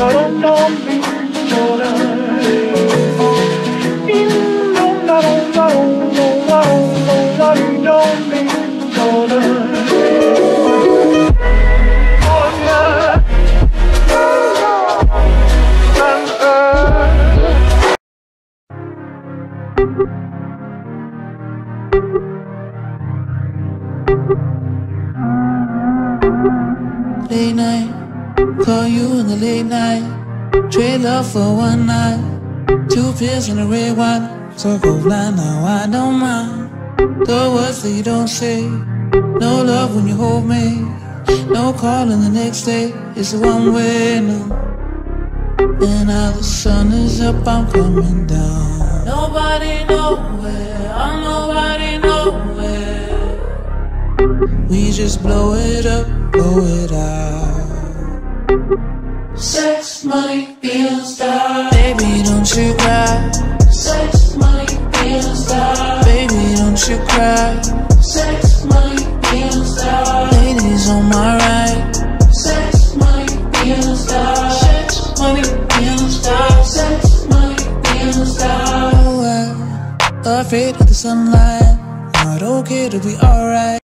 don't don't be don't Late night, call you in the late night. Trade love for one night. Two pills and a red wine. So go blind now, I don't mind. The words that you don't say. No love when you hold me. No calling the next day. It's one way now. And now the sun is up, I'm coming down. Nobody nowhere, I'm nobody nowhere. We just blow it up, blow it out. Sex, money, being star. Baby, don't you cry. Sex, money, being star. Baby, don't you cry. Sex, money, being star. Ladies on my right. Sex, money, being star. Sex, money, being star. Sex, money, being star. Oh, I'm afraid of the sunlight. Not okay to be alright.